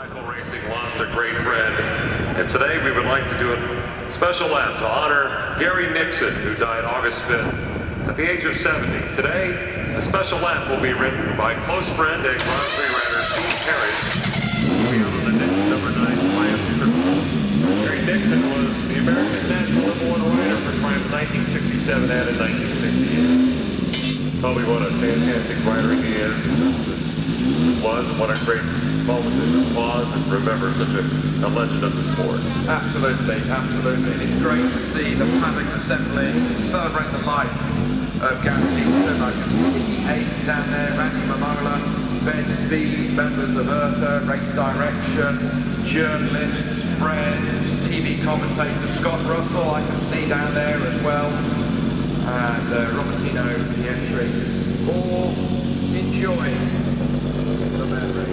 Racing lost a great friend, and today we would like to do a special lap to honor Gary Nixon, who died August 5th at the age of 70. Today, a special lap will be written by close friend and Grand rider steve perry number 9 Triumph Gary Nixon was the American National Number 1 rider for Triumph 1967 and 1968. Probably me what a fantastic writer he is, was, and what a great moment it was, and remember such a, a legend of the sport. Absolutely, absolutely. It's great to see the public assembly celebrate the life of Gary Nixon. I can see Nicky Hayden down there, Randy Mamola, Ben Spies, members of IRTA, Race Direction, journalists, friends, TV commentator Scott Russell I can see down there as well and uh, Robertino Pietri, all enjoying the memory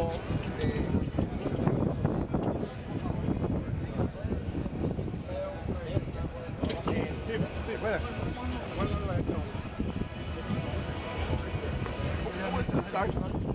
hole. né? Agora vai É. Certo?